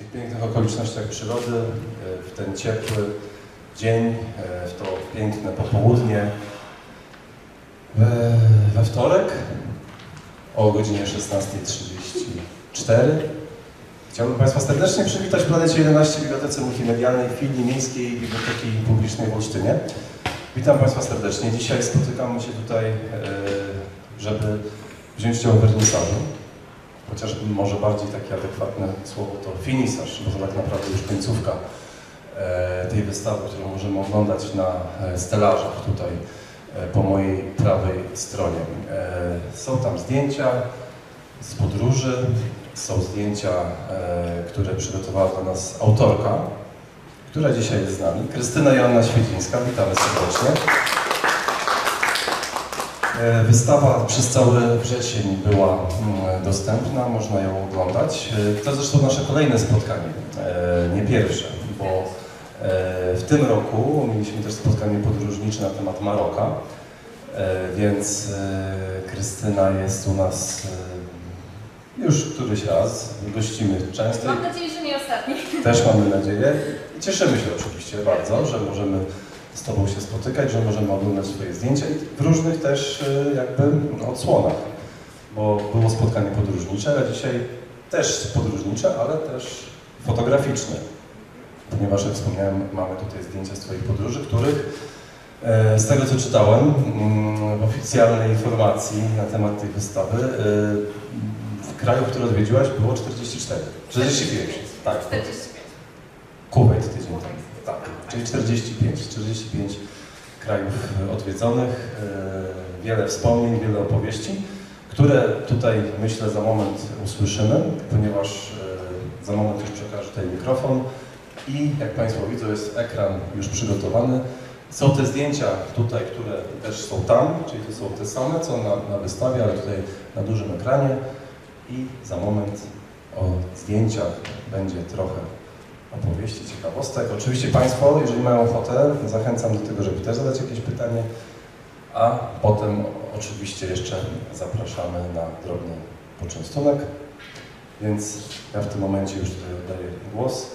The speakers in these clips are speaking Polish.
tych pięknych okolicznościach przyrody, e, w ten ciepły dzień, e, w to piękne popołudnie. We, wtorek o godzinie 16.34 chciałbym Państwa serdecznie przywitać w Planecie 11 w Bibliotece Multimedialnej Filii Miejskiej Biblioteki Publicznej w Olsztynie. Witam Państwa serdecznie. Dzisiaj spotykamy się tutaj, e, żeby wziąć udział w wernisażu chociaż może bardziej takie adekwatne słowo to finisaż, bo to tak naprawdę już końcówka e, tej wystawy, którą możemy oglądać na e, stelażach tutaj e, po mojej prawej stronie. Są tam zdjęcia z podróży, są zdjęcia, które przygotowała dla nas autorka, która dzisiaj jest z nami, Krystyna Joanna Świecińska. Witamy serdecznie. E, wystawa przez cały wrzesień była mm, dostępna, można ją oglądać. E, to zresztą nasze kolejne spotkanie, e, nie pierwsze, bo w tym roku mieliśmy też spotkanie podróżnicze na temat Maroka, więc Krystyna jest u nas już któryś raz, gościmy często. Mam nadzieję, że nie ostatni. Też mamy nadzieję cieszymy się oczywiście bardzo, że możemy z Tobą się spotykać, że możemy oglądać swoje zdjęcia i w różnych też e, jakby odsłonach, bo było spotkanie podróżnicze, a dzisiaj też podróżnicze, ale też fotograficzne, ponieważ jak wspomniałem, mamy tutaj zdjęcia z Twoich podróży, których e, z tego co czytałem mm, w oficjalnej informacji na temat tej wystawy, e, w kraju, który odwiedziłaś było 44. 45. Tak. 45. Kuwait tydzień temu. Czyli 45, 45 krajów odwiedzonych, e, wiele wspomnień, wiele opowieści, które tutaj myślę za moment usłyszymy, ponieważ e, za moment już przekażę tutaj mikrofon i jak Państwo widzą jest ekran już przygotowany. Są te zdjęcia tutaj, które też są tam, czyli to są te same co na, na wystawie, ale tutaj na dużym ekranie i za moment o zdjęciach będzie trochę opowieści, ciekawostek. Oczywiście Państwo, jeżeli mają ochotę, zachęcam do tego, żeby też zadać jakieś pytanie, a potem oczywiście jeszcze zapraszamy na drobny poczęstunek. Więc ja w tym momencie już tutaj oddaję głos.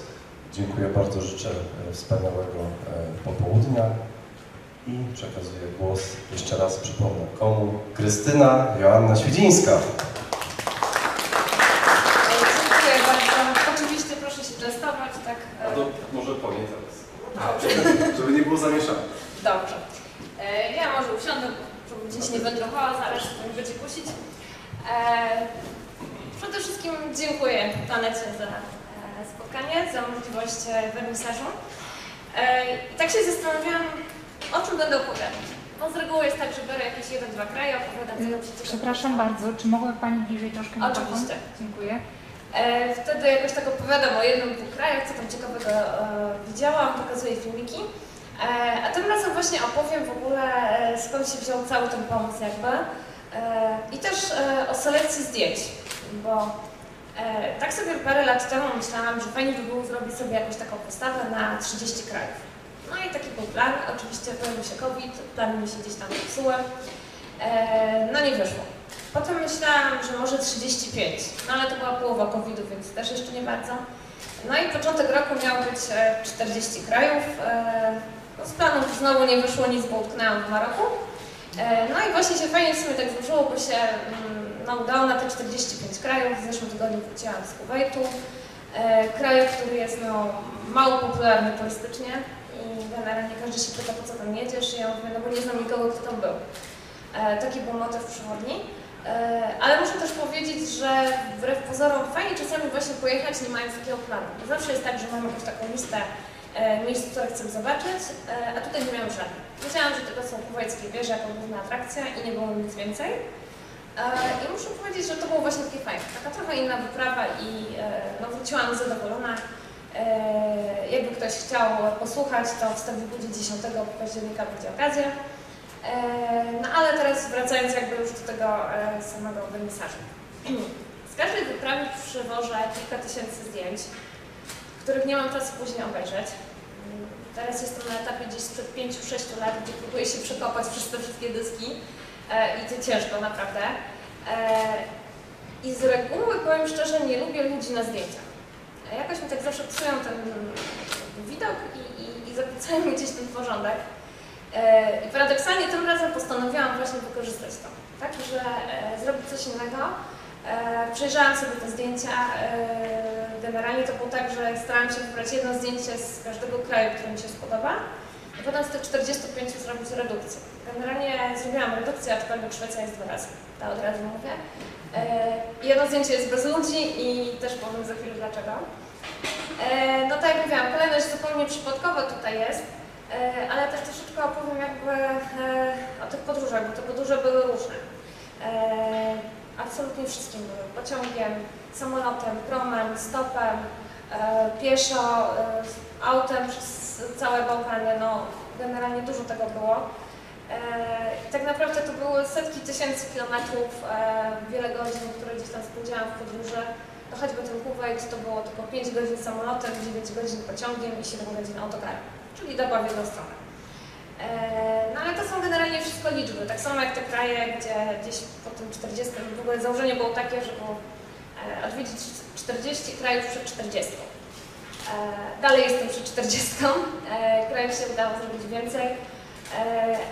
Dziękuję bardzo, życzę e, wspaniałego e, popołudnia i przekazuję głos jeszcze raz, przypomnę komu, Krystyna Joanna Świdzińska. to może powiedz teraz. Żeby nie było zamieszania. Dobrze. E, ja może usiądę, żeby gdzieś nie wędrowała, zaraz nie będzie kusić. E, przede wszystkim dziękuję Planecie za e, spotkanie, za możliwość wernisażu. I tak się zastanawiałam, o czym będę opowiadać. No z reguły jest tak, że biorę jakieś jeden, dwa kraje, opowiadam co się Przepraszam bardzo, czy mogłaby Pani bliżej troszkę Oczywiście. Dziękuję. E, wtedy jakoś tak opowiadam o jednym, dwóch krajach, co tam ciekawego e, widziałam, pokazuję filmiki. E, a tym razem właśnie opowiem w ogóle skąd się wziął cały ten pomysł jakby. I też o selekcji zdjęć, bo tak sobie parę lat temu myślałam, że fajnie by było zrobić sobie jakąś taką postawę na 30 krajów. No i taki był plan, oczywiście pojawił się COVID, plany mi się gdzieś tam popsuły. No nie wyszło. Potem myślałam, że może 35, no ale to była połowa COVID-u, więc też jeszcze nie bardzo. No i początek roku miał być 40 e, krajów. E, no z planów znowu nie wyszło nic, bo utknęłam w Maroku. E, no i właśnie się fajnie w sumie tak złożyło, bo się mm, no, udało na te 45 krajów. W zeszłym tygodniu wróciłam z Kuwaitu. Kraju, który jest no, mało popularny turystycznie i generalnie każdy się pyta, po co tam jedziesz i ja mówię, no bo nie znam nikogo, kto tam był. Taki był motyw przewodni. E, ale muszę też powiedzieć, że wbrew pozorom fajnie czasami właśnie pojechać nie mając takiego planu. Bo zawsze jest tak, że mamy jakąś taką listę e, miejsc, które chcę zobaczyć, e, a tutaj nie miałam żadnych. Wiedziałam, że tylko są kuwajskie wieże jako główna atrakcja i nie było nic więcej. I muszę powiedzieć, że to było właśnie takie fajne. Taka trochę inna wyprawa i no, wróciłam zadowolona. Jakby ktoś chciał posłuchać, to w Stawigudzie 10 października będzie okazja. E, no ale teraz wracając jakby już do tego e, samego wernisażu. Z każdej wyprawy przywożę kilka tysięcy zdjęć, których nie mam czasu później obejrzeć. Teraz jestem na etapie gdzieś sprzed 5-6 lat, gdzie próbuję się przekopać przez te wszystkie dyski e, i to ciężko naprawdę. I z reguły, powiem szczerze, nie lubię ludzi na zdjęciach. Jakoś mi tak czują ten widok i, i, i zakłócają mi gdzieś ten porządek. E, I paradoksalnie tym razem postanowiłam właśnie wykorzystać to, tak, że e, zrobić coś innego. E, Przejrzałam sobie te zdjęcia. Generalnie to było tak, że starałam się wybrać jedno zdjęcie z każdego kraju, które mi się spodoba, i potem z tych 45 zrobić redukcję. Generalnie zrobiłam redukcję, aczkolwiek Szwecja jest dwa razy, to od razu mówię. E, Jedno zdjęcie jest bez ludzi i też powiem za chwilę dlaczego. E, No tak jak mówiłam, kolejność zupełnie przypadkowa tutaj jest, e, ale też troszeczkę opowiem jakby o tych podróżach, bo te podróże były różne. Absolutnie wszystkim były. Pociągiem, samolotem, promem, stopem, e, pieszo, e, autem przez całe Bałkany, no generalnie dużo tego było. E, tak naprawdę to były setki tysięcy kilometrów, e, wiele godzin, które gdzieś tam spędziłam w podróży. No choćby ten Kuwait to było tylko 5 godzin samolotem, 9 godzin pociągiem i 7 godzin autokarem, czyli doba w jedną stronę. E, No ale to są generalnie wszystko liczby, tak samo jak te kraje, gdzie gdzieś po tym 40, w ogóle założenie było takie, żeby e, odwiedzić 40 krajów przed 40. E, Dalej jestem przy 40, e, krajów się udało zrobić więcej,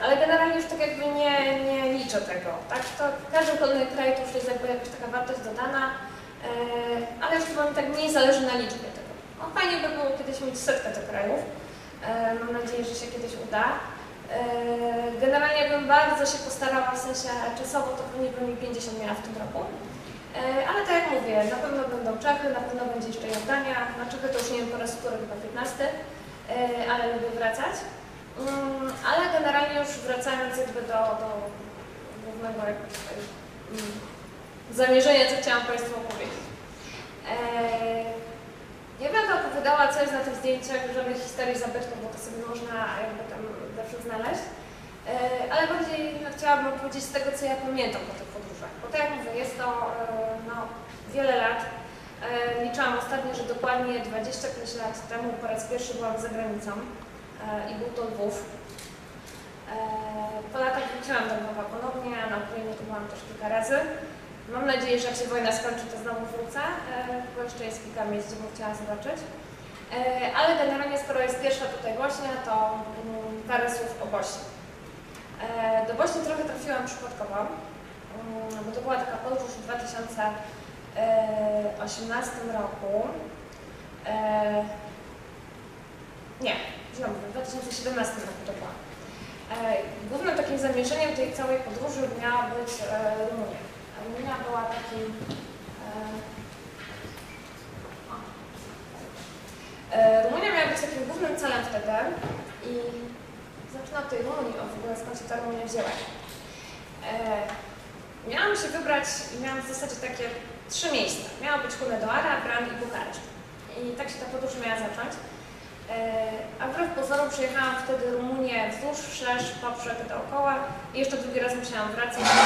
ale generalnie już tak jakby nie, nie liczę tego, tak? To każdy kolejny kraj to już jest jakby jakaś taka wartość dodana, ale już chyba tak mniej zależy na liczbie tego. No fajnie by było kiedyś mieć setkę tych krajów, mam nadzieję, że się kiedyś uda. E, Generalnie bym bardzo się postarała, w sensie czasowo to pewnie bym mi 50 miała w tym roku. E, Ale tak jak mówię, na pewno będą Czechy, na pewno będzie jeszcze Jordania. Na Czechy to już nie wiem po raz który, chyba 15, e, ale lubię wracać. Mm, Ale generalnie już wracając jakby do, do głównego mm, zamierzenia, co chciałam Państwu opowiedzieć. E, Ja będę opowiadała, co jest na tych zdjęciach, żadnych historii zabytków, bo to sobie można jakby tam zawsze znaleźć. E, Ale bardziej no, chciałabym opowiedzieć z tego, co ja pamiętam po tych podróżach. Bo tak jak mówię, jest to e, no, wiele lat. E, Liczyłam ostatnio, że dokładnie 25 lat temu po raz pierwszy byłam za granicą i był to Lwów. Po latach wróciłam do Lwowa ponownie, na Ukrainie to byłam też kilka razy. Mam nadzieję, że jak się wojna skończy, to znowu wrócę, bo jeszcze jest kilka miejsc, gdzie bym chciała zobaczyć. Ale generalnie, skoro jest pierwsza tutaj Bośnia, to mm, parę słów o Bośni. E, Do Bośni trochę trafiłam przypadkowo, mm, bo to była taka podróż w 2018 roku. E, Nie, źle w 2017 roku to była. E, Głównym takim zamierzeniem tej całej podróży miała być e, Rumunia. Rumunia była takim. E. E, Rumunia miała być takim głównym celem wtedy i zacznę od tej Rumunii, o w ogóle skąd się ta Rumunia wzięła. E, Miałam się wybrać i miałam w zasadzie takie trzy miejsca. Miała być Hunedoara, Bran i Bukareszt. I tak się ta podróż miała zacząć. E, A wbrew pozorom przejechałam wtedy Rumunię wzdłuż, wszerz, poprzek, dookoła i jeszcze drugi raz musiałam wracać, bo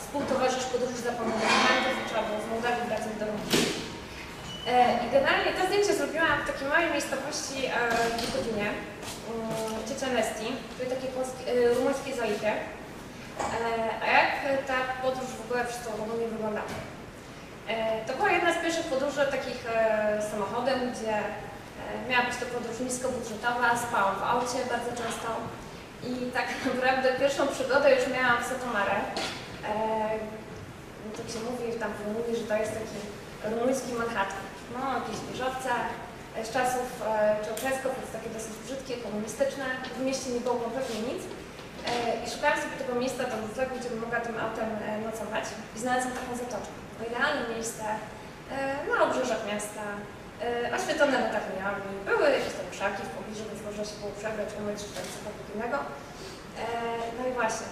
współtowarzysz podróży zapomniał dokumentów i trzeba było z Mołdawii wracać do Rumunii. E, I generalnie to zdjęcie zrobiłam w takiej małej miejscowości e, w Bukowinie, Ciecianesti, czyli takiej polskiej, e, rumuńskiej zaliwie. E, A jak ta podróż w ogóle przez tą Rumunię wyglądała? E, To była jedna z pierwszych podróży takich samochodem, gdzie miała być to podróż niskobudżetowa, spałam w aucie bardzo często i tak naprawdę pierwszą przygodę już miałam w Sotomare. Tak się mówi tam w Rumunii, że to jest taki rumuński Manhattan. No, jakieś wieżowce e, z czasów e, Ceausescu, więc takie dosyć brzydkie, komunistyczne. W mieście nie było kompletnie nic. E, I szukałam sobie tego miejsca do noclegu, gdzie bym mogła tym autem nocować. I znalazłam taką zatoczkę. No idealne miejsce na obrzeżach miasta, oświetlone latarniami. Były jakieś tam krzaki w pobliżu, więc można się było przebrać, umyć czy cokolwiek innego. No i właśnie.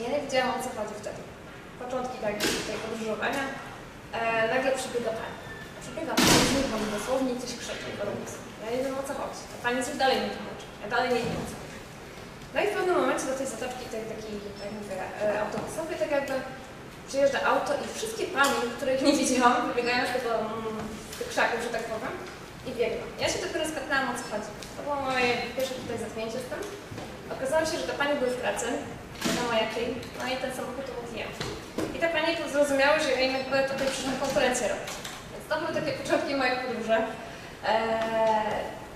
Ja nie wiedziałam o co chodzi wtedy. Początki tak, tej podróżowania. E, nagle przybiega pani. Przybiega pani, mi dosłownie i coś krzyczy rumuńsku. Ja nie wiem o co chodzi. Ta pani coś dalej nie tłumaczy. Ja dalej nie wiem o co chodzi. No i w pewnym momencie do tej zatoczki, tej takiej, tak mówię, e, tak jakby przyjeżdża auto i wszystkie panie, których nie widziałam, wybiegają z tego mm, że tak powiem, i biegną. Ja się dopiero skapnęłam o co chodzi. To było moje pierwsze tutaj zetknięcie z tym. Okazało się, że te panie były w pracy, wiadomo jakiej, no i ten samochód był klient. I te panie tu zrozumiały, że ja im tutaj przyszłam konkurencję robić. Więc to były takie początki mojej podróży.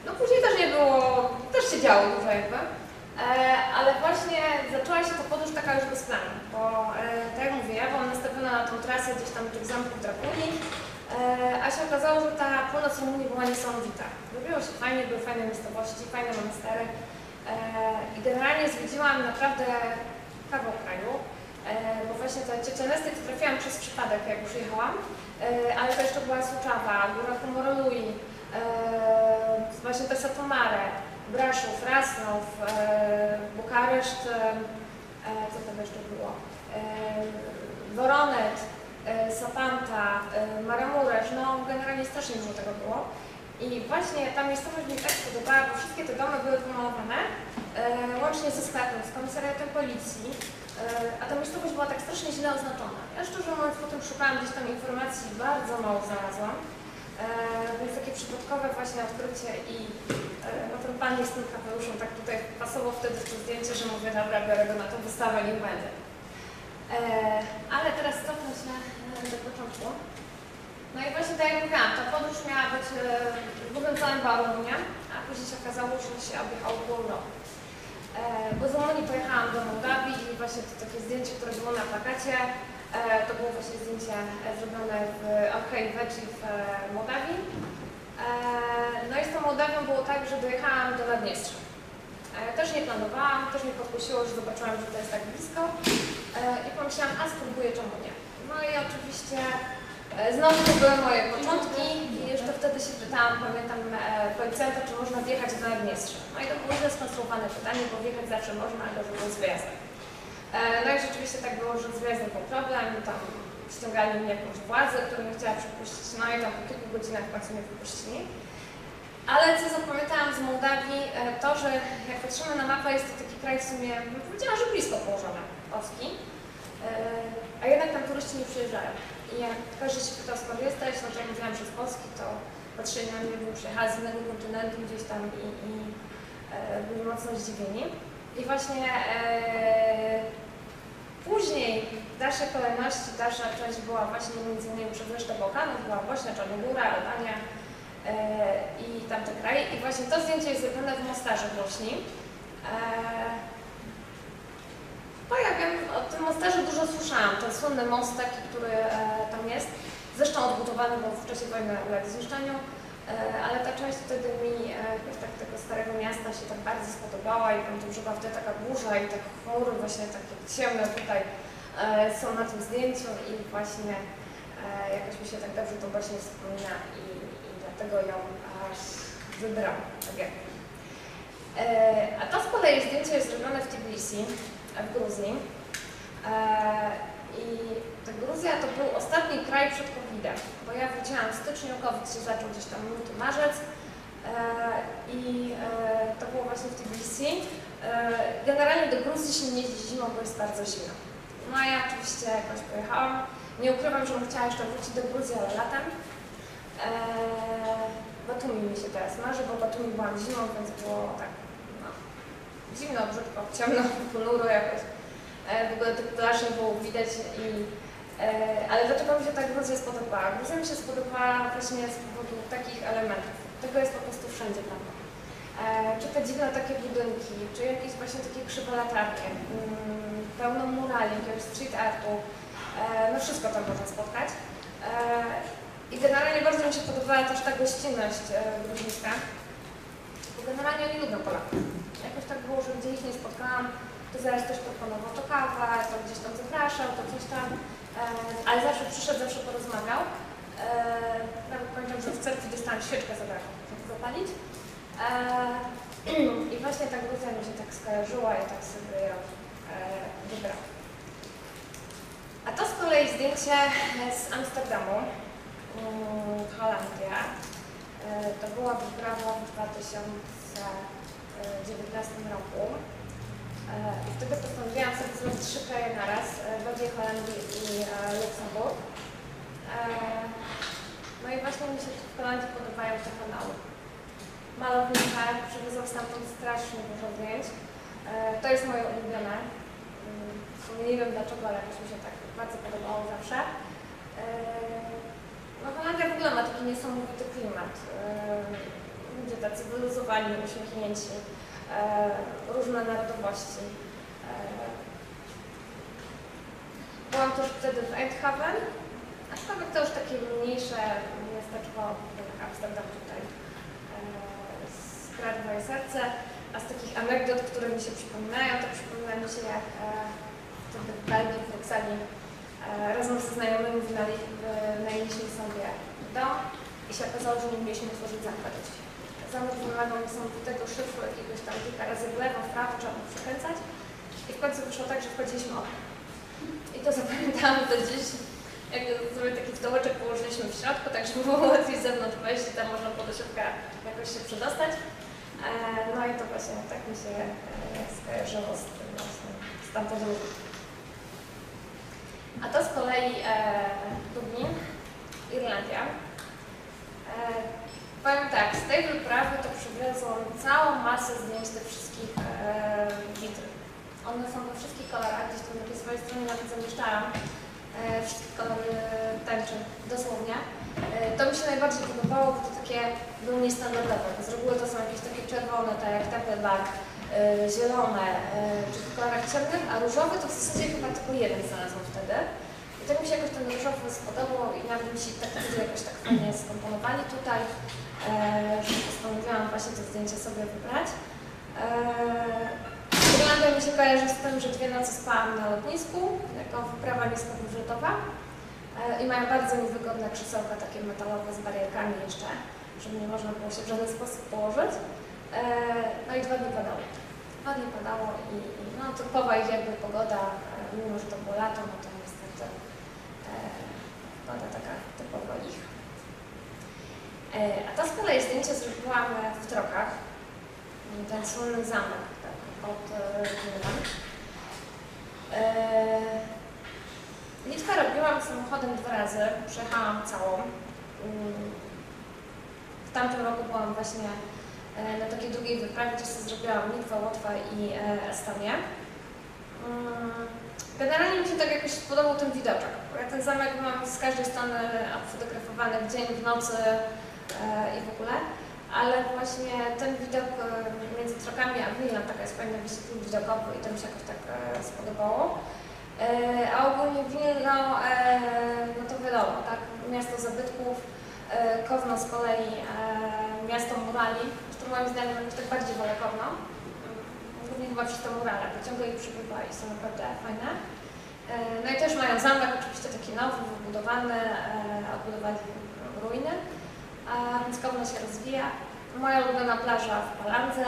No później też nie było, też się działo dużo jakby. Ale właśnie zaczęła się ta podróż taka już bez planu, bo tak jak mówię, ja byłam nastawiona na tą trasę gdzieś tam tych zamków Drakunii, a się okazało, że ta północ Rumunii była niesamowita. Robiło się fajnie, były fajne miejscowości, fajne monastery i generalnie zwiedziłam naprawdę kawał kraju, bo właśnie te Cieczenesty to trafiłam przez przypadek, jak już jechałam, ale to jeszcze była Suczawa, Góra Pomorolui, właśnie te Satomare, Braszów, Rasnów, Bukareszt, co tam jeszcze było, Woronet, Sapanta, Maramuresz, no generalnie strasznie dużo tego było. I właśnie ta miejscowość mi tak podobała, bo wszystkie te domy były pomalowane, łącznie ze sklepem, z komisariatem policji, a ta miejscowość była tak strasznie źle oznaczona. Ja szczerze mówiąc potem szukałam gdzieś tam informacji, bardzo mało znalazłam, więc takie przypadkowe właśnie odkrycie i no ten pan jest tym kapeluszem tak tutaj pasował wtedy to zdjęcie, że mówię, dobra, biorę go na tę wystawę, niech będzie. Ale teraz cofnę się do początku. No i właśnie tak jak mówiłam, ta podróż miała być w ogóle całym Rumunia, a później się okazało, że się objechało pół Europy. Bo z Rumunii pojechałam do Mołdawii i właśnie to takie zdjęcie, które było na plakacie, to było właśnie zdjęcie zrobione w Veci w Mołdawii. No i z tą Mołdawią było tak, że dojechałam do Naddniestrza. Też nie planowałam, też mnie podkusiło, że zobaczyłam, że to jest tak blisko i pomyślałam, a spróbuję, czemu nie. No i oczywiście Znowu to były moje początki i jeszcze wtedy się pytałam, pamiętam, e, policjanta, czy można wjechać do Naddniestrza. No i to było źle skonstruowane pytanie, bo wjechać zawsze można, ale że było z wyjazdem. E, no i rzeczywiście tak było, że z wyjazdem był problem, tam ściągali mnie jakąś władzę, którą nie chciała przepuścić, no i tam po kilku godzinach w końcu mnie wypuścili. Ale co zapamiętałam z Mołdawii, e, to, że jak patrzymy na mapę, jest to taki kraj w sumie, bym powiedziała, że blisko położony, Polski, a jednak tam turyści nie przyjeżdżają. I jak każdy się pytał, skąd jesteś, no to ja mówiłam, że z Polski, to patrzyli na mnie, bo przyjechała z innego kontynentu gdzieś tam i, i e, byli mocno zdziwieni. I właśnie e, później w dalszej kolejności dalsza część była właśnie między innymi przez resztę Bałkanów, była Bośnia, Czarnogóra, Albania e, i tamte kraje. I właśnie to zdjęcie jest zrobione w Mostarze w Bośni. E, bo ja wiem, o tym mostarze dużo słyszałam. Ten słynny most taki, który e, tam jest, zresztą odbudowany był w czasie wojny uległ zniszczeniu, e, ale ta część wtedy mi e, tak, tego starego miasta się tak bardzo spodobała i pamiętam, że była wtedy taka burza i tak chmury właśnie takie ciemne tutaj są na tym zdjęciu i właśnie jakoś mi się tak dobrze to właśnie wspomina i, i dlatego ją aż wybrałam. Tak jak. A to z kolei zdjęcie jest zrobione w Tbilisi w Gruzji. E, I Gruzja to był ostatni kraj przed COVID-em, bo ja wróciłam w styczniu, COVID się zaczął gdzieś tam luty, marzec e, i e, to było właśnie w Tbilisi. Generalnie do Gruzji się nie jeździ zimą, bo jest bardzo zimno. No ja oczywiście jakoś pojechałam. Nie ukrywam, że chciała jeszcze wrócić do Gruzji, ale latem. Batumi mi się teraz marzy, bo Batumi byłam zimą, więc było tak zimno, brzydko, ciemno, ponuro jakoś. E, w ogóle tych plaż nie było widać i e, ale dlaczego mi się tak Gruzja spodobała? Gruzja mi się spodobała właśnie z powodu takich elementów. Tego jest po prostu wszędzie tam. E, czy te dziwne takie budynki, czy jakieś właśnie takie krzywe latarnie, mm, pełno murali, jakiegoś street artu, no wszystko tam można spotkać. I generalnie bardzo mi się podobała też ta gościnność gruzińska, bo generalnie oni lubią Polaków jakoś tak było, że gdzie ich nie spotkałam, to zaraz ktoś proponował to kawę, to gdzieś tam zapraszał, to coś tam, e, ale zawsze przyszedł, zawsze porozmawiał. E, nawet pamiętam, że w cerkwi dostałam świeczkę za darmo, żeby zapalić. E, I właśnie ta Gruzja mi się tak skojarzyła i tak sobie ją wybrałam. A to z kolei zdjęcie z Amsterdamu, Holandia. To była wyprawa w 2000 2019 roku. E, I wtedy postanowiłam sobie zrobić trzy kraje naraz, bardziej Holandię i e, Luksemburg. E, no i właśnie mi się w Holandii podobają te kanały. Malownicza, przywiozłam stamtąd strasznie dużo zdjęć. To jest moje ulubione. Mm, nie wiem dlaczego, ale mi się tak bardzo podobało zawsze. No Holandia w ogóle ma taki niesamowity klimat. Ludzie tacy wyluzowani, uśmiechnięci, różne narodowości. Yy. Byłam też wtedy w Eindhoven, aczkolwiek to już takie mniejsze miasteczko, Amsterdam tutaj, yy, z moje serce. A z takich anegdot, które mi się przypominają, to przypomina mi się jak e, wtedy w Belgii, w Brukseli, e, razem ze znajomymi wynajęliśmy sobie dom i się okazało, że nie mieliśmy tworzyć zamka do dzisiaj. Zamek wymagał niesamowitego szyfru, jakiegoś tam kilka razy w lewo, w prawo, trzeba przekręcać. I w końcu wyszło tak, że wchodziliśmy oknem. I to zapamiętałam do dziś. Jak sobie taki stołeczek położyliśmy w środku, tak żeby było łatwiej zewnątrz wejść i tam można było do środka jakoś się przedostać. E, No i to właśnie tak mi się e, skojarzyło z tym właśnie, z tamtą. A to z kolei e, Dublin, Irlandia. Powiem tak, z tej wyprawy to przywiozłam całą masę zdjęć tych wszystkich e. One są we wszystkich kolorach, gdzieś tam na tej swojej stronie nawet zamieszczałam. E, wszystkie kolory tęczy, dosłownie. E, To mi się najbardziej podobało, bo to takie były niestandardowe. Z reguły to są jakieś takie czerwone, tak jak Temple Black, e, zielone, e, czy w kolorach ciemnych, a różowy to w zasadzie chyba tylko jeden znalazłam wtedy. I tak mi się jakoś ten różowy spodobał i nawet mi się tak jakoś tak fajnie skomponowali tutaj, postanowiłam właśnie to zdjęcie sobie wybrać. E, Irlandia mi się kojarzy z tym, że dwie noce spałam na lotnisku, jako wyprawa niskobudżetowa. E, I mają bardzo niewygodne krzesełka, takie metalowe z barierkami jeszcze, żeby nie można było się w żaden sposób położyć. E, No i dwa dni padało. Dwa dni padało i, no, typowa ich jakby pogoda, e, mimo że to było lato, no to niestety e, pogoda taka typowa ich. E, A to z kolei zdjęcie zrobiłam w Trokach, ten słynny zamek tak, pod Wilnem. Litwę robiłam samochodem dwa razy, przejechałam całą. Mm, W tamtym roku byłam właśnie e, na takiej długiej wyprawie, gdzie sobie zrobiłam Litwę, Łotwę i e, Estonię. Mm, Generalnie mi się tak jakoś podobał ten widoczek. Ja ten zamek mam z każdej strony fotografowany w dzień, w nocy e, i w ogóle. Ale właśnie ten widok e, między Trokami a Wilnem, taka jest fajna wyścig widokowy i to mi się jakoś tak e, spodobało. E, A ogólnie Wilno, e, no to wiadomo, tak, miasto zabytków, e, Kowno z kolei e, miasto murali, zresztą moim zdaniem jakoś tak bardziej wolę Kowno, głównie chyba przez te murale, bo ciągle ich przybywa i są naprawdę fajne. E, No i też mają zamek, oczywiście taki nowy, wybudowany, e, odbudowali ruiny, więc Kowno się rozwija. Moja ulubiona plaża w Palandze,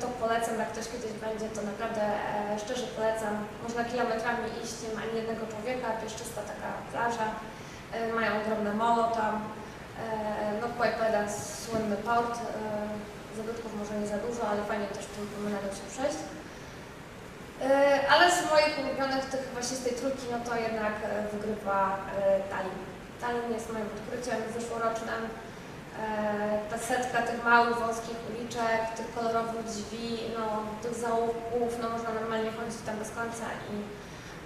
to polecam, jak ktoś kiedyś będzie, to naprawdę e, szczerze polecam. Można kilometrami iść, nie ma ani jednego człowieka, pieszczysta taka plaża. E, mają ogromne molo tam, e, no Pojpeda, słynny port. Zabytków może nie za dużo, ale fajnie też tym promenadą się przejść. Ale z moich ulubionych tych właśnie z tej trójki, no to jednak wygrywa Tallinn. Tallinn jest moim odkryciem zeszłorocznym. E, ta setka tych małych, wąskich uliczek, tych kolorowych drzwi, no, tych zaułków, no można normalnie chodzić tam bez końca i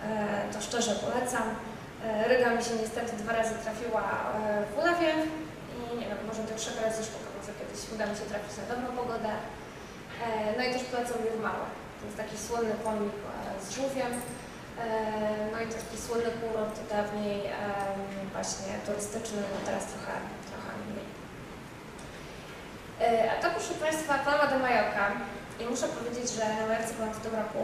e, to szczerze polecam. E, Ryga mi się niestety dwa razy trafiła w Ulewie i nie wiem, może do trzech razy sztuka, może kiedyś uda mi się trafić na dobrą pogodę. No i też polecam Jurmałę. To jest taki słynny pomnik z żółwiem. No i taki słynny kurort dawniej właśnie turystyczny, no teraz trochę, A to proszę Państwa Palma de Mallorca i muszę powiedzieć, że na Majorce byłam w tym roku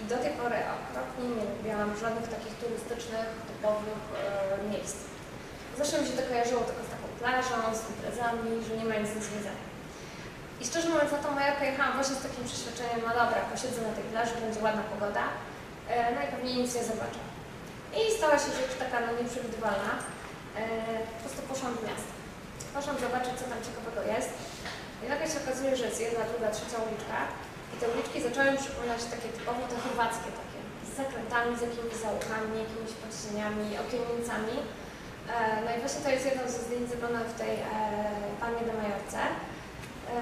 i do tej pory okropnie nie lubiłam żadnych takich turystycznych, typowych e, miejsc. Zawsze mi się to kojarzyło tylko z taką plażą, z imprezami, że nie ma nic do zwiedzania. I szczerze mówiąc, na tą Majorkę jechałam właśnie z takim przeświadczeniem, no dobra, posiedzę na tej plaży, będzie ładna pogoda, e, no i pewnie nic nie zobaczę. I stała się rzecz taka no, nieprzewidywalna. E, Po prostu poszłam w miasto. Poszłam zobaczyć, co tam ciekawego jest. I nagle się okazuje, że jest jedna, druga, trzecia uliczka. I te uliczki zaczęły mi przypominać takie typowo te chorwackie takie. Z zakrętami, z jakimiś zaułkami, jakimiś podcieniami, okiennicami. E, No i właśnie to jest jedno ze zdjęć zrobione w tej e, Palmie de Majorce. E,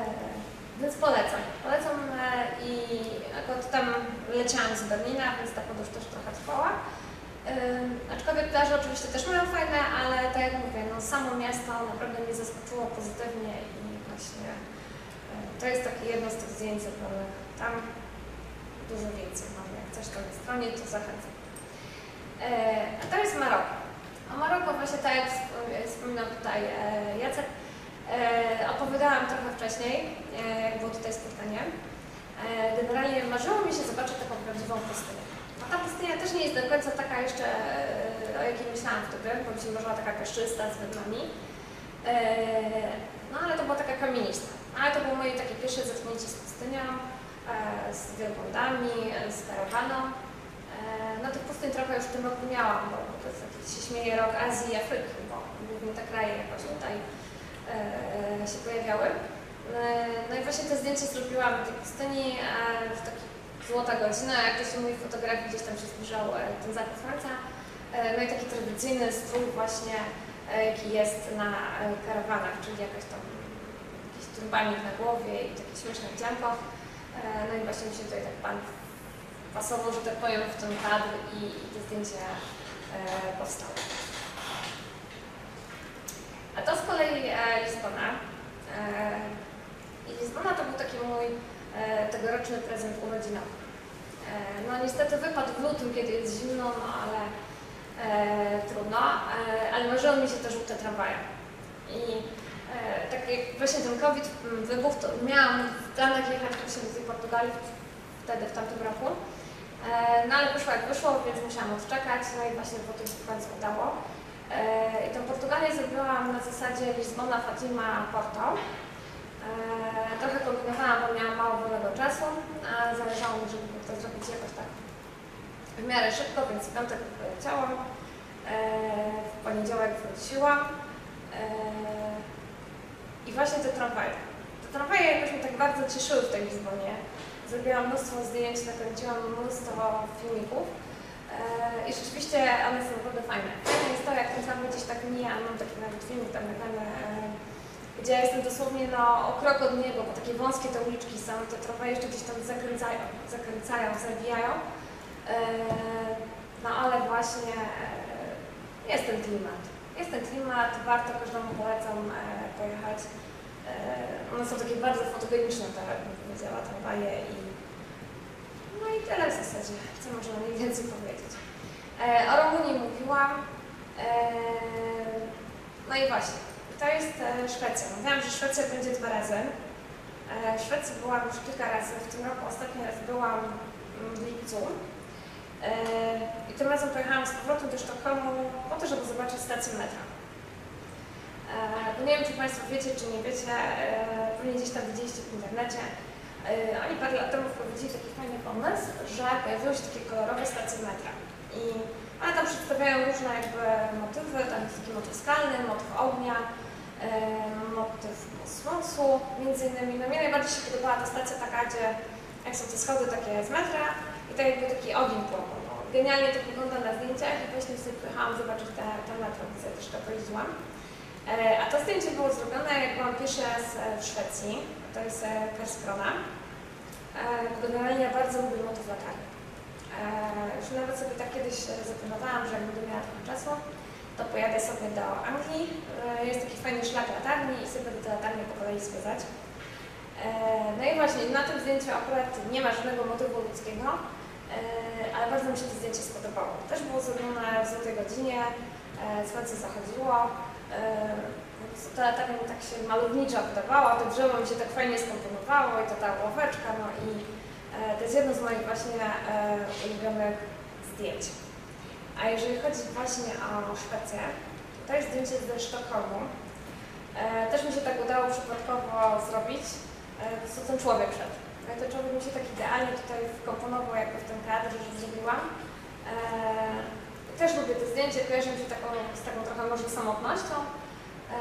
Więc polecam. Polecam e, i akurat tam leciałam z Berlina, więc ta podróż też trochę trwała. Ym, aczkolwiek plaże oczywiście też mają fajne, ale tak jak mówię, no samo miasto naprawdę mnie zaskoczyło pozytywnie i właśnie to jest takie jedno z tych zdjęć zrobionych tam. Dużo więcej mam, jak coś tam na stronie, to zachęcam. E, a to jest Maroko. O Maroko właśnie tak jak wspom- wspominał tutaj e, Jacek, e, opowiadałam trochę wcześniej, e, jak było tutaj spotkanie. E, generalnie marzyło mi się zobaczyć taką prawdziwą pustynię. A ta pustynia też nie jest do końca taka jeszcze, e, o jakiej myślałam wtedy, bo się marzyła taka piaszczysta z wydmami. E, no ale to była taka kamienista. Ale to było moje takie pierwsze zetknięcie z pustynią, e, z wielbłądami, e, z karawaną. No tych pustyń trochę już w tym roku miałam, bo to jest taki, się śmieje rok Azji i Afryki, bo głównie te kraje jakoś tutaj się pojawiały. No i właśnie te zdjęcie zrobiłam w tej pustyni w taki złota godzina, jak to się mówi w fotografii, gdzieś tam się zbliżał ten zachód słońca. No i taki tradycyjny strój właśnie, jaki jest na e, karawanach, czyli jakaś tam jakiś turbanik na głowie i takie śmieszne wdzianko. E, No i właśnie mi się tutaj tak pan pasował, że tak powiem, w ten kadr i, i to zdjęcie e, powstało. A to z kolei e, Lizbona. E, I Lizbona to był taki mój e, tegoroczny prezent urodzinowy. E, no niestety wypadł w lutym, kiedy jest zimno, no ale e, trudno, e, ale marzyło mi się te żółte tramwaje. I e, tak jak właśnie ten COVID mm, wybuchł, to miałam w planach jechać właśnie do Portugalii wtedy, w tamtym roku. E, No ale wyszło jak wyszło, więc musiałam odczekać, no i właśnie potem się w końcu udało. E, I tę Portugalię zrobiłam na zasadzie Lizbona, Fatima, Porto. E, Trochę kombinowałam, bo miałam mało wolnego czasu, a zależało mi, żeby to zrobić jakoś tak w miarę szybko, więc w piątek poleciałam. E, W poniedziałek wróciłam. E, I właśnie te tramwaje. Te tramwaje jakoś mnie tak bardzo cieszyły w tej Lizbonie. Zrobiłam mnóstwo zdjęć, nakręciłam mnóstwo filmików e, i rzeczywiście one są naprawdę fajne. Fajne jest to, jak ten tramwaj gdzieś tak mija, mam taki nawet filmik tam nagrany, gdzie ja jestem dosłownie no, o krok od niego, bo takie wąskie te uliczki są, te tramwaje jeszcze gdzieś tam zakręcają, zakręcają, zabijają. E, no ale właśnie e, jest ten klimat. Jest ten klimat, warto każdemu polecam e, pojechać. One są takie bardzo fotogeniczne, tak bym powiedziała, tramwaje i no i tyle w zasadzie, co można mniej więcej powiedzieć. O Rumunii mówiłam. No i właśnie, to jest e, Szwecja. Mówiłam, że Szwecja będzie dwa razy. W Szwecji byłam już kilka razy, w tym roku ostatni raz byłam mm, w lipcu. E, I tym razem pojechałam z powrotem do Sztokholmu po to, żeby zobaczyć stację metra. Bo nie wiem, czy Państwo wiecie, czy nie wiecie, e, pewnie gdzieś tam widzieliście w internecie. Oni parę lat temu wprowadzili taki fajny pomysł, że pojawiły się takie kolorowe stacje metra. I one tam przedstawiają różne jakby motywy, tam jest taki motyw skalny, motyw ognia, motyw kosmosu między innymi. No mnie najbardziej się podobała ta stacja taka, gdzie jak są te schody takie z metra i tak jakby taki ogień płonął. Genialnie to wygląda na zdjęciach i właśnie sobie pojechałam zobaczyć te, te metro, też to pojeździłam. E, A to zdjęcie było zrobione, jak byłam pierwszy raz e, w Szwecji, to jest e, Perskrona. E, Generalnie ja bardzo lubię motyw latarni. E, Już nawet sobie tak kiedyś zaplanowałam, że jak będę miała trochę czasu, to pojadę sobie do Anglii. Jest taki fajny szlak latarni i sobie będę te latarnie po kolei zwiedzać. No i właśnie, na tym zdjęciu akurat nie ma żadnego motywu ludzkiego, ale bardzo mi się to zdjęcie spodobało. Też było zrobione w złotej godzinie, e, słońce zachodziło, e, ta latarnia mi tak się malowniczo wydawała, to drzewo mi się tak fajnie skomponowało i to ta ławeczka, no i e, to jest jedno z moich właśnie e, ulubionych zdjęć. A jeżeli chodzi właśnie o Szwecję, to jest zdjęcie ze Sztokholmu. E, Też mi się tak udało przypadkowo zrobić, e, co ten człowiek szedł. No ten człowiek mi się tak idealnie tutaj wkomponował jakby w ten kadr, że zrobiłam. E, Też lubię to zdjęcie, kojarzy mi się taką, z taką trochę może samotnością, e,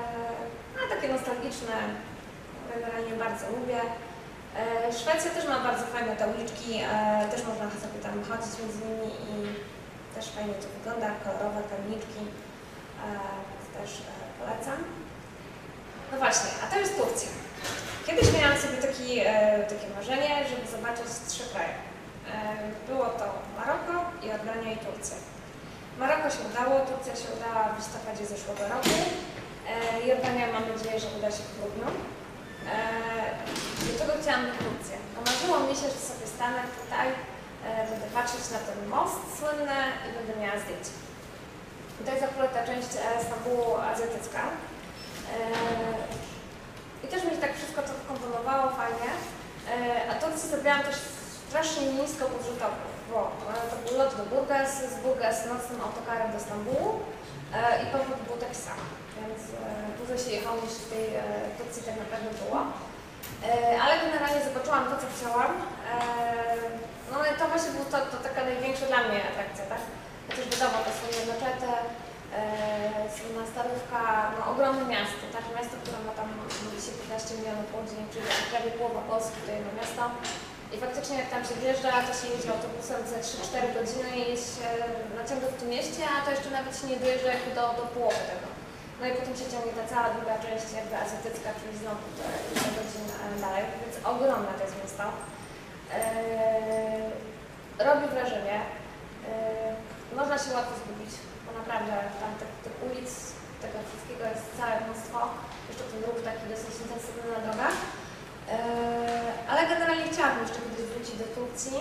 ale takie nostalgiczne, generalnie bardzo lubię. E, Szwecja też ma bardzo fajne te uliczki, e, też można sobie tam chodzić między nimi i też fajnie to wygląda, kolorowe kamieniczki, e, więc też e, polecam. No właśnie, a to jest Turcja. Kiedyś miałam sobie taki, e, takie marzenie, żeby zobaczyć trzy kraje. E, Było to Maroko, Jordania i Turcja. Maroko się udało, Turcja się udała w listopadzie zeszłego roku. E, Jordania mam nadzieję, że uda się w grudniu. E, Dlaczego chciałam w Turcję? Bo mi się, że sobie stanę tutaj, e, będę patrzeć na ten most słynny i będę miała zdjęcie. To jest akurat ta część e, Stambułu azjatycka. I też mi się tak wszystko to komponowało fajnie. E, A Turcję zrobiłam też strasznie nisko budżetowo, bo e, to był lot do Burgas, z Burgas nocnym autokarem do Stambułu e, i powrót był taki sam, więc dużo się jechało niż w tej Turcji tak naprawdę było. Ale generalnie zobaczyłam to, co chciałam. No i to właśnie było to, to taka największa dla mnie atrakcja, tak? Chociaż wiadomo, to są jednoczete, słynna starówka, no ogromne miasto, tak? Miasto, które ma tam mówi się 15 milionów ludzi, czyli prawie połowa Polski to jedno miasto. I faktycznie jak tam się wjeżdża, to się jedzie autobusem za 3-4 godziny i jest na ciągle w tym mieście, a to jeszcze nawet się nie dojeżdża jakby do, do połowy tego. No i potem się ciągnie ta cała druga część jakby azjatycka, czyli znowu te kilka godzin e, dalej, więc ogromne to jest miasto. Eee, robi wrażenie. Eee, można się łatwo zgubić, bo naprawdę tam tych, tych ulic, tego wszystkiego jest całe mnóstwo. Jeszcze ten ruch taki dosyć intensywny na drogach. Eee, ale generalnie chciałabym jeszcze kiedyś wrócić do Turcji,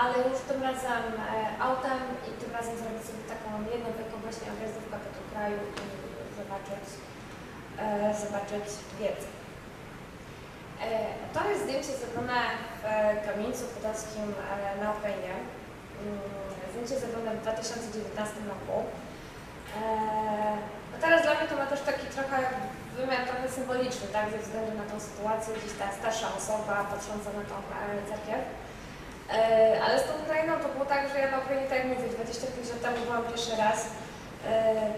ale już tym razem e, autem i tym razem zrobić sobie taką jedną wielką właśnie objazdówkę po tym kraju i zobaczyć, e, zobaczyć. E, To jest zdjęcie zrobione w Kamieńcu Podolskim e, na Ukrainie. Zdjęcie zrobione w 2019 roku. E, No teraz dla mnie to ma też taki trochę wymiar trochę symboliczny, tak, ze względu na tą sytuację, gdzieś ta starsza osoba patrząca na tą e, cerkiew. E, Ale z tą Ukrainą to było tak, że ja na Ukrainie, tak jak mówię, 25 lat temu byłam pierwszy raz. E,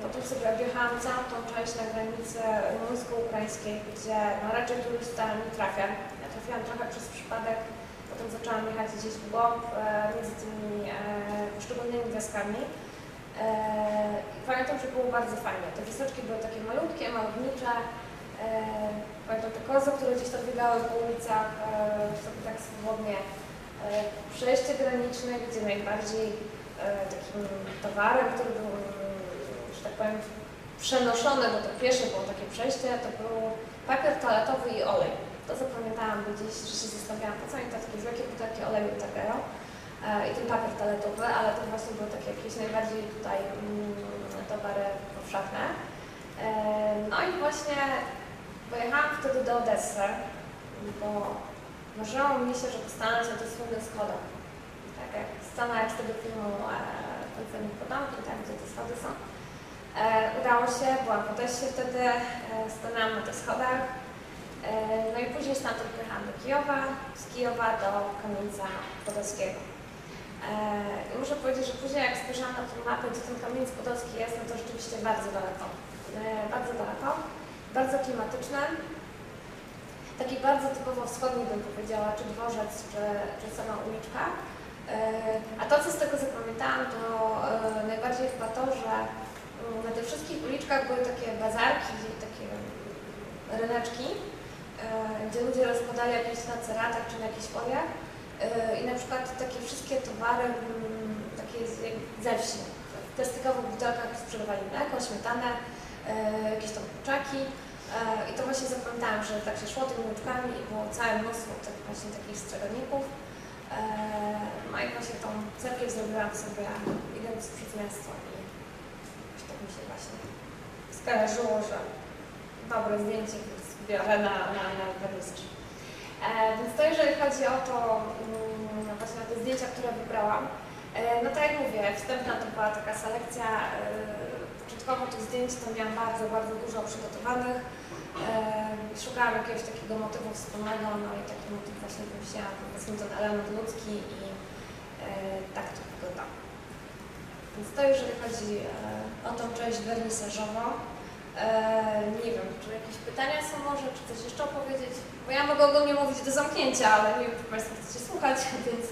Potem sobie objechałam całą tą część na granicy rumuńsko-ukraińskiej, gdzie no raczej turysta nie trafia. Ja trafiłam trochę przez przypadek, potem zaczęłam jechać gdzieś w głąb e, między tymi e, poszczególnymi wioskami. E, pamiętam, że było bardzo fajnie. Te wioseczki były takie malutkie, malownicze. E, Pamiętam te kozy, które gdzieś tam biegały po ulicach, e, sobie tak swobodnie. E, Przejście graniczne, gdzie najbardziej e, takim towarem, który był, mm, że tak powiem, przenoszony, bo to pierwsze było takie przejście, to był papier toaletowy i olej. To zapamiętałam, gdzieś że się zastanawiałam, po co oni to takie wielkie butelki oleju takiego e, i ten papier toaletowy, ale to właśnie były takie jakieś najbardziej tutaj mm, towary powszechne. No i właśnie pojechałam wtedy do Odessy, bo marzyło mi się, żeby stanąć na tych słynnych schodach. Tak jak scena jak z tego filmu Policjant Podomki, tam gdzie te schody są. E, udało się, byłam w Odessie wtedy, e, stanęłam na tych schodach. E, no i później stamtąd pojechałam do Kijowa, z Kijowa do Kamieńca Podolskiego. E, I muszę powiedzieć, że później jak spojrzałam na tę mapę, gdzie ten Kamieniec Podolski jest, no to rzeczywiście bardzo daleko. E, bardzo daleko, bardzo klimatyczne. Taki bardzo typowo wschodni bym powiedziała, czy dworzec, czy, czy sama uliczka. A to, co z tego zapamiętałam, to najbardziej chyba to, że mm, na tych wszystkich uliczkach były takie bazarki, takie ryneczki, gdzie ludzie rozkładali jakieś na ceratach czy na jakichś foliach e, i na przykład takie wszystkie towary mm, takie ze wsi. W plastikowych butelkach sprzedawali mleko, śmietanę, e, jakieś tam kurczaki. E, I to właśnie zapamiętałam, że tak się szło tymi uliczkami i było całe mnóstwo tych właśnie takich strzeganików. E, No i właśnie tą cerkiew zrobiłam sobie idąc przez miasto i tak mi się właśnie skojarzyło, że dobre zdjęcie biorę na, na, na wernisaż. E, Więc to jeżeli chodzi o to, mm, właśnie o te zdjęcia, które wybrałam, e, no tak jak mówię, wstępna to była taka selekcja, e, początkowo tych zdjęć to miałam bardzo, bardzo dużo przygotowanych. Szukałam jakiegoś takiego motywu wspólnego, no i taki motyw właśnie wzięłam, powiedzmy ten element ludzki i tak to wygląda. Więc to jeżeli chodzi o tą część wernisażową. E, nie wiem, czy jakieś pytania są może, czy coś jeszcze opowiedzieć? Bo ja mogę ogólnie mówić do zamknięcia, ale nie wiem, czy Państwo chcecie słuchać, więc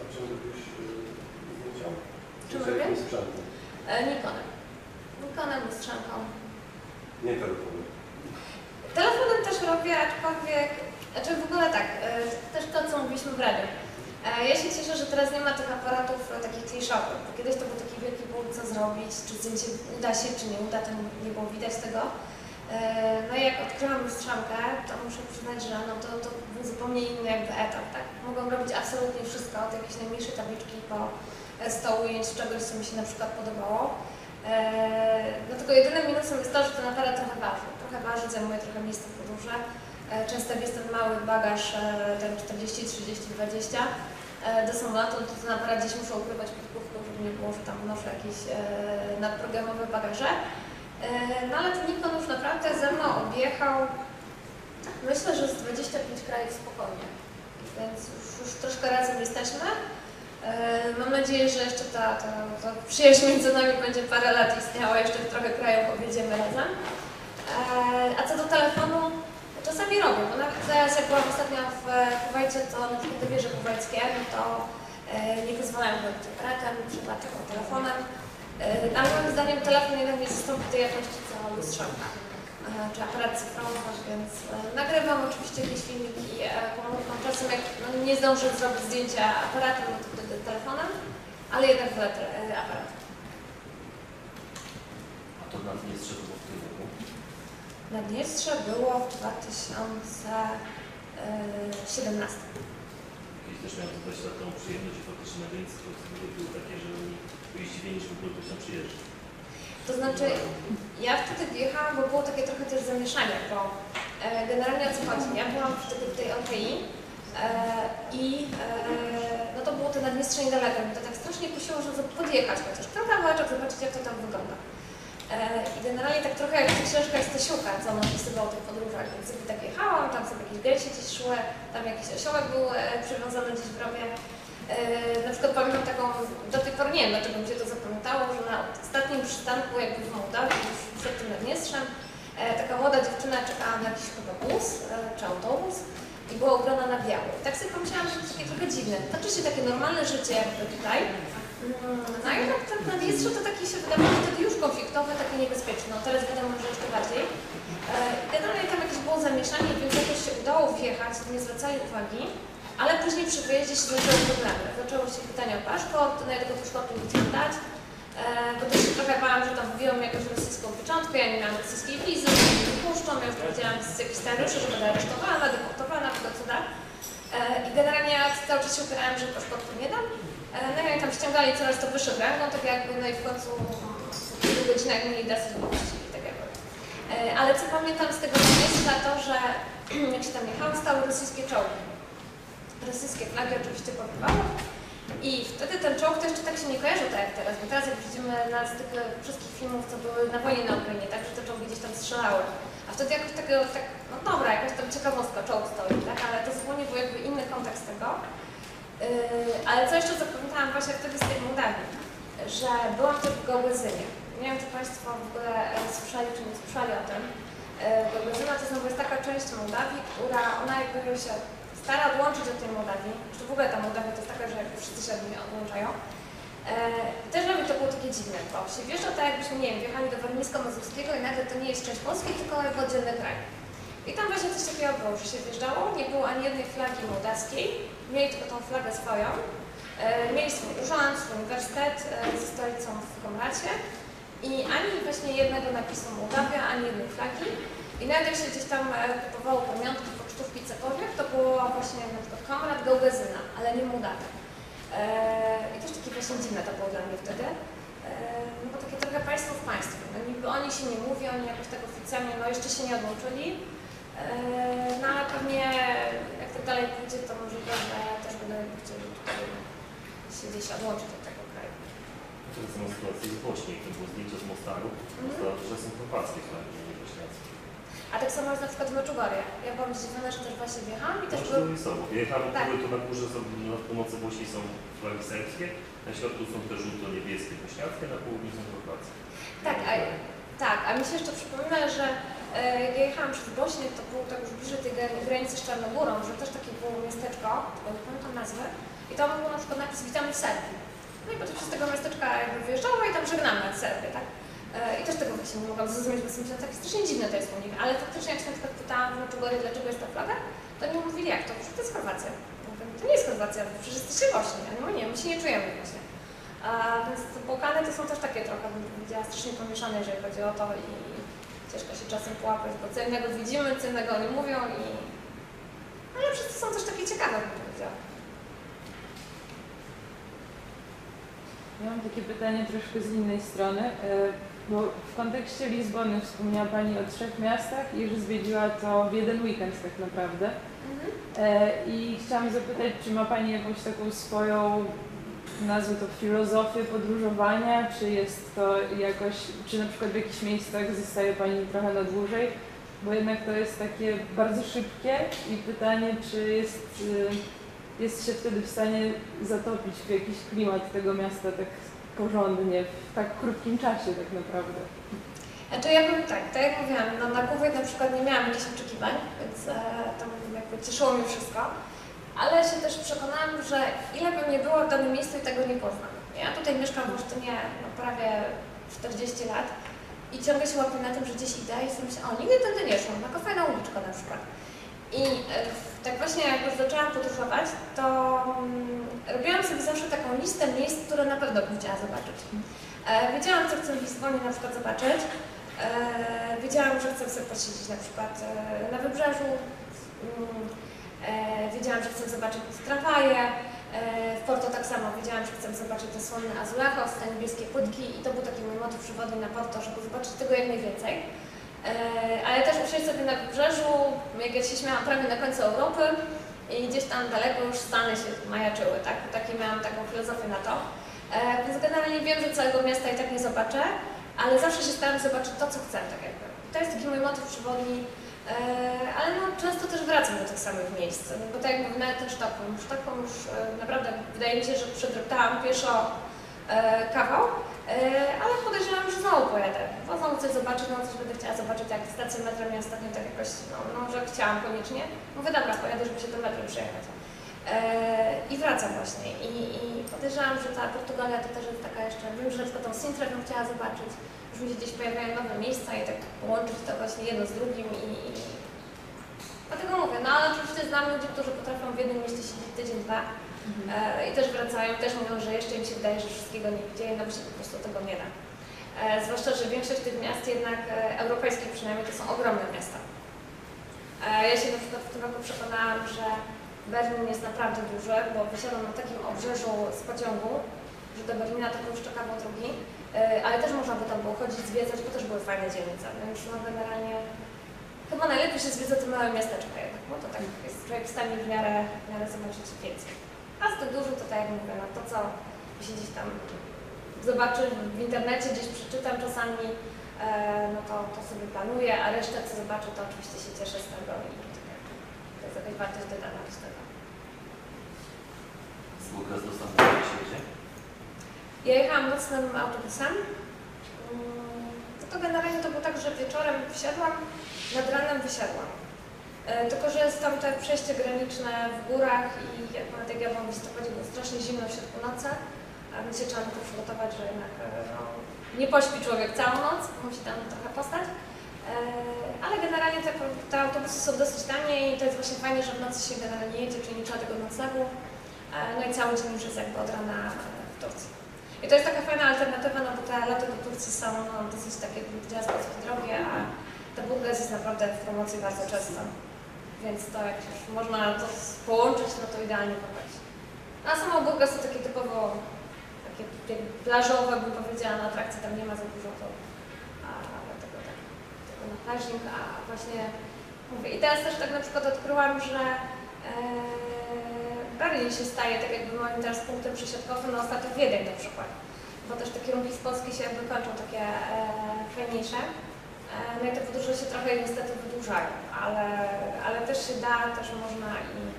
A czy robisz zdjęcia? Czym Z robię? jakim sprzętem? e, Nikonem. Nikonem, lustrzanką. Nie telefonem. Telefonem też robię, aczkolwiek, znaczy w ogóle tak, e, też to, co mówiliśmy w radiu. E, Ja się cieszę, że teraz nie ma tych aparatów e, takich kliszowych, bo kiedyś to był taki wielki ból, co zrobić, czy zdjęcie uda się, czy nie uda, to nie- było widać tego. E, No i jak odkryłam lustrzankę, to muszę przyznać, że no to, to był zupełnie inny jakby etap, tak? Mogłam robić absolutnie wszystko, od jakiejś najmniejszej tabliczki po e, 100 ujęć czegoś, co mi się na przykład podobało. E, No tylko jedynym minusem jest to, że ten aparat trochę waży. Trochę waży, zajmuje trochę miejsca w podróży. E, Często jest ten mały bagaż, ten 40, 30, 20 e, do samolotu, to aparat gdzieś muszę ukrywać pod nie było, że tam noszę jakieś e, nadprogramowe bagaże. E, No ale ten Nikon już naprawdę ze mną objechał, myślę, że z 25 krajów spokojnie. Więc już, już troszkę razem jesteśmy. E, Mam nadzieję, że jeszcze ta, ta, ta przyjaźń między nami będzie parę lat istniała, jeszcze w trochę krajów objedziemy razem. A co do telefonu, czasami robię, bo nawet teraz jak byłam ostatnio w Kuwajcie, to na przykład te wieże kuwajskie, no to nie pozwalają robić aparatem, przypadkiem telefonem. E, Ale moim zdaniem telefon jednak nie zastąpi tej jakości co lustrzanka, e, czy aparat cyfrowy, więc e, nagrywam oczywiście jakieś filmiki, e, komórką. czasem jak no, nie zdążę zrobić zdjęcia aparatem, no to wtedy telefonem, ale jednak wolę e, aparat. A to na nie strzegł w tym roku. Naddniestrze było w 2017. Też miałem 20 lat temu przyjemność i faktycznie nagranicy były takie, że oni byli zdziwieni, że w ogóle ktoś tam przyjeżdża. To znaczy, ja wtedy wjechałam, bo było takie trochę też zamieszanie, bo e, generalnie o co chodzi? Ja byłam wtedy w tej LTI e, i e, no to było to Naddniestrze niedaleko. Mi to tak strasznie kusiło, żeby podjechać chociaż trochę kawałeczek, zobaczyć jak to tam wygląda. E, I generalnie tak trochę jak książka Stasiuka, co on opisywał o tych podróżach, więc sobie tak jechałam, tam sobie jakieś gęsie gdzieś szły, tam jakiś osiołek był e, przywiązany gdzieś w rowie. E, Na przykład pamiętam taką, do tej pory nie wiem dlaczego mi się to zapamiętało, że na ostatnim przystanku jakby w Mołdawii, przed tym Naddniestrzem, taka młoda dziewczyna czekała na jakiś chyba bus czy autobus i była ubrana na biało. I tak sobie pomyślałam, że to takie trochę dziwne. Toczy się takie normalne życie jakby tutaj, no i tak, tak Naddniestrze to taki się wydawało wtedy już konfliktowe, takie niebezpieczne. No teraz wiadomo, że jeszcze bardziej. E, Generalnie tam jakieś było zamieszanie, więc jakoś się udało wjechać, nie zwracali uwagi. Ale później przy wyjeździe się zaczęły problemy. Zaczęło się pytania o paszport, no ja tego paszportu nie dać, e, bo też się trochę bałam, że tam wbiją jakąś rosyjską pieczątkę, ja nie miałam rosyjskiej wizy, że mnie wypuszczą, ja już powiedziałam z jakichś scenariuszy, że będę aresztowana, deportowana, tego cuda. E, I generalnie ja cały czas się upierałam, że paszportu nie dam. E, No oni tam ściągali coraz to wyższy rang, no tak jakby, no i w końcu w kilku godzinach mieli dosyć i tak jakby. E, Ale co pamiętam z tego miejsca to, że jak się tam jechałam, stały rosyjskie czołgi rosyjskie flagi oczywiście powiewały. I wtedy ten czołg to jeszcze tak się nie kojarzył tak jak teraz, bo teraz jak widzimy na z tych e, wszystkich filmów, co były na wojnie na Ukrainie, tak, że te czołgi gdzieś tam strzelały. A wtedy jakoś tego, tak, no dobra, jakaś tam ciekawostka, czołg stoi, tak, ale to zupełnie był jakby inny kontekst tego. Yy, ale co jeszcze zapamiętałam właśnie wtedy z tej Mołdawii, że byłam też w Gołęzynie. Nie wiem, czy Państwo w ogóle e, słyszeli, czy nie słyszeli o tym. E, Gołęzyna to znowu jest taka część Mołdawii, która ona jakby się stara odłączyć od tej Mołdawii, że w ogóle ta Mołdawia to jest taka, że wszyscy się od niej odłączają. E, też dla mnie to było takie dziwne, bo się wjeżdża tak jakbyśmy, nie wiem, wjechali do Warmińsko-Mazurskiego i nagle to nie jest część Polski, tylko jakby oddzielny kraj. I tam właśnie coś takiego było, że się wjeżdżało, nie było ani jednej flagi mołdawskiej, mieli tylko tą flagę swoją, e, mieli swój urząd, swój uniwersytet e, ze stolicą w Komracie i ani właśnie jednego napisu Mołdawia, ani jednej flagi. I nawet jak się gdzieś tam e, kupowało pamiątki, pocztówki, cokolwiek, to było właśnie na przykład Komrad Gałgezyna, ale nie Mołdawia. I też takie właśnie dziwne to było dla mnie wtedy. No bo takie trochę państwo w państwie. No niby oni się nie mówią, oni jakoś tak oficjalnie, no jeszcze się nie odłączyli. E, No ale pewnie jak tak dalej pójdzie, to możliwe, że też będą chcieli tutaj się gdzieś odłączyć od tego kraju. To jest sytuacja z Bośni, to było zdjęcie z Mostaru. To, że są chorwackie flagi, nie bośniackie. A tak samo jest na przykład w Meczugorie. Ja byłam zdziwiona, że też właśnie wjechałam i też były... są. Jechałem, Tak. były to na górze, są, na północy Bośni są flagi serbskie, na środku są te żółto-niebieskie bośniackie, na południu są chorwackie. Tak, a, tak, a mi się jeszcze przypomina, że ja jechałam przez Bośnię, to było tak już bliżej tej gran- granicy z Czarnogórą, że też takie było miasteczko, nie pamiętam nazwy, i tam był na przykład napis Witamy w Serbii. No i potem się z tego miasteczka jakby wyjeżdżało i tam żegnamy Serbię, tak? E, I też tego właśnie nie mogłam zrozumieć, bo sobie myślałam, takie strasznie dziwne to jest u nich, ale faktycznie jak się na przykład pytałam w Meczugorie, dlaczego jest ta flaga, to nie mówili jak to, to jest Chorwacja. To nie jest Chorwacja, przecież jesteście Bośni, a no nie, my się nie czujemy właśnie. A, więc Bałkany to są też takie trochę, bym powiedziała, strasznie pomieszane, jeżeli chodzi o to i ciężko się czasem połapać, bo co innego widzimy, co innego oni mówią i... Ale wszyscy są też takie ciekawe, bym powiedziała. Ja mam takie pytanie troszkę z innej strony, e, bo w kontekście Lizbony wspomniała Pani o trzech miastach i że zwiedziła to w jeden weekend tak naprawdę. E, I chciałam zapytać, czy ma Pani jakąś taką swoją, nazwę to filozofię podróżowania, czy jest to jakoś, czy na przykład w jakichś miejscach zostaje Pani trochę na dłużej, bo jednak to jest takie bardzo szybkie i pytanie, czy jest, y, jest się wtedy w stanie zatopić w jakiś klimat tego miasta tak porządnie, w tak krótkim czasie tak naprawdę. Znaczy ja bym tak, tak jak mówiłam, no na głowie na przykład nie miałam jakichś oczekiwań, więc e, tam jakby cieszyło mnie wszystko, ale się też przekonałam, że ile bym nie była w danym miejscu i tego nie poznam. Ja tutaj mieszkam w Olsztynie no, prawie 40 lat i ciągle się łapię na tym, że gdzieś idę i sobie myślę, o nigdy tędy nie szłam, taka fajna uliczka na przykład. I e, tak właśnie jak już zaczęłam podróżować, to mm, robiłam sobie zawsze taką listę miejsc, które na pewno bym chciała zobaczyć. E, wiedziałam, co chcę w Lizbonie na przykład zobaczyć. E, wiedziałam, że chcę sobie posiedzieć na przykład na wybrzeżu. E, wiedziałam, że chcę zobaczyć tramwaje. E, w Porto tak samo wiedziałam, że chcę zobaczyć te słynne azulejos, te niebieskie płytki i to był taki mój motyw przewodni na Porto, żeby zobaczyć tego jak najwięcej. E, ale też usiąść sobie na wybrzeżu, jak ja się śmiałam prawie na końcu Europy i gdzieś tam daleko już Stany się majaczyły, tak? Taki miałam taką filozofię na to. Więc generalnie wiem, że całego miasta i tak nie zobaczę, ale zawsze się staram zobaczyć to, co chcę, tak jakby. To jest taki mój motyw przewodni, ale no, często też wracam do tych samych miejsc, no, bo tak jak mówię, nawet ten Sztokholm, Sztokholm już e, naprawdę wydaje mi się, że przedreptałam pieszo e, kawał, e, ale podejrzewam, że znowu pojadę, bo znowu coś zobaczę, no coś będę chciała zobaczyć, jak stację metra mnie ostatnio tak jakoś, no, no że chciałam koniecznie. Mówię, dobra, pojadę, żeby się tym metrem przejechać. E, I wracam właśnie. I, I podejrzewam, że ta Portugalia to też jest taka jeszcze, wiem, że tą Sintrę bym chciała zobaczyć, się gdzieś pojawiają nowe miejsca i tak połączyć to właśnie jedno z drugim i, i... Dlatego mówię, no ale oczywiście znam ludzi, którzy potrafią w jednym mieście siedzieć tydzień, dwa e, i też wracają, też mówią, że jeszcze im się wydaje, że wszystkiego nie widzieli, no bo się po prostu tego nie da. E, zwłaszcza, że większość tych miast jednak e, europejskich przynajmniej to są ogromne miasta. E, ja się na przykład w tym roku przekonałam, że Berlin jest naprawdę duży, bo wysiadam na takim obrzeżu z pociągu, że do Berlina to był drogi, e, ale też można by tam było chodzić, zwiedzać, bo też były fajne dzielnice, więc no generalnie chyba najlepiej się zwiedza te małe miasteczka jednak, bo to tak jest człowiek w stanie w miarę, w miarę zobaczyć więcej. A z tych dużych to tak jak mówię, no to co się gdzieś tam zobaczy w internecie, gdzieś przeczytam czasami, e, no to, to sobie planuję, a resztę co zobaczę, to oczywiście się cieszę z tego i to jest jakaś wartość dodana z tego. Z Bułgarz do Stanów świecie? Ja jechałam nocnym autobusem. Mm, No to generalnie to było tak, że wieczorem wsiadłam, nad ranem wysiadłam. E, tylko, że jest tam te przejście graniczne w górach i akurat jak ja w listopadzie, było strasznie zimno w środku nocy, a więc się trzeba to przygotować, że jednak e, no, nie pośpi człowiek całą noc, musi tam trochę postać. E, Ale generalnie te, te autobusy są dosyć tanie i to jest właśnie fajne, że w nocy się generalnie jedzie, czyli nie trzeba tego noclegu. No i cały dzień już jest jakby od rana w Turcji. I to jest taka fajna alternatywa, no bo te loty do Turcji są no, dosyć takie, dosyć drogie, a ta Burgas jest naprawdę w promocji bardzo często. Więc to jak już można to połączyć, no to idealnie pobrać. A samą Burgas to takie typowo takie jakby plażowe, bym powiedziała, na atrakcji tam nie ma za dużo, to a, dlatego tak, tylko na plażnik, a właśnie mówię. I teraz też tak na przykład odkryłam, że e, Berlin się staje tak jakby moim teraz punktem przesiadkowym na ostatnio Wiedeń na przykład. Bo też te kierunki z Polski się jakby kończą takie e, fajniejsze. E, no i te podróże się trochę niestety wydłużają, ale, ale też się da, też można i e,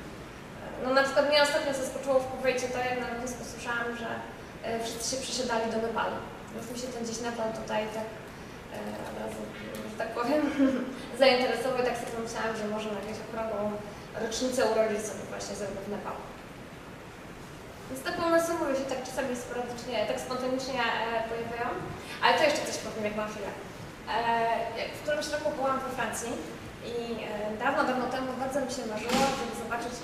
no na przykład mnie ostatnio zaskoczyło w Kuwejcie to, jak na lotnisku słyszałam, że e, wszyscy się przesiadali do Nepalu. Już mi się ten gdzieś Nepal tutaj tak e, od razu, że tak powiem, zainteresował i tak sobie pomyślałam, że może na jakąś okrągłą rocznicę urodzin sobie właśnie Nepalu. Więc te pomysły mówię się tak czasami sporadycznie, tak spontanicznie e, pojawiają. Ale to jeszcze coś powiem, jak mam chwilę. E, w którymś roku byłam we Francji i e, dawno, dawno temu bardzo mi się marzyło, żeby zobaczyć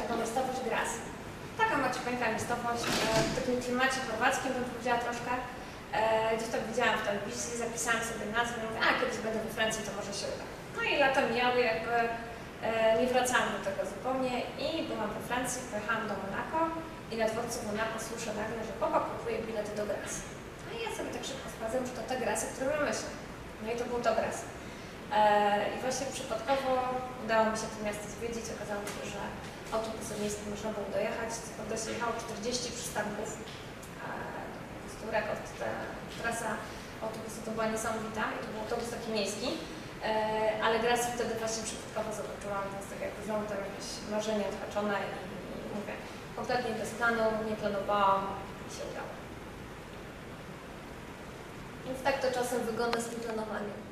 taką miejscowość Gras. Taka maciupeńka miejscowość, w takim klimacie chorwackim bym powiedziała troszkę. Gdzieś tam widziałam w telewizji, zapisałam sobie nazwę, mówię, a kiedyś będę we Francji, to może się uda. No i lata mijały, jakby nie wracałam do tego zupełnie i byłam we Francji, pojechałam do Monako i na dworcu Monako słyszę nagle, że chłopak kupuje bilety do Gras. No i ja sobie tak szybko sprawdzam, że to te Grasy, które my myślę. No i to był to Gras. E, I właśnie przypadkowo udało mi się to miasto zwiedzić, okazało się, że autobusem miejskim można było dojechać, prawda się jechało 40 przystanków, e, po prostu rekord, ta trasa autobusu to była niesamowita i to był autobus taki miejski, e, ale Gras wtedy właśnie przypadkowo zobaczyłam, więc tak znowu tam jakieś marzenie odhaczone i, i mówię, kompletnie bez planu, nie planowałam i się udało. Więc tak to czasem wygląda z tym planowaniem.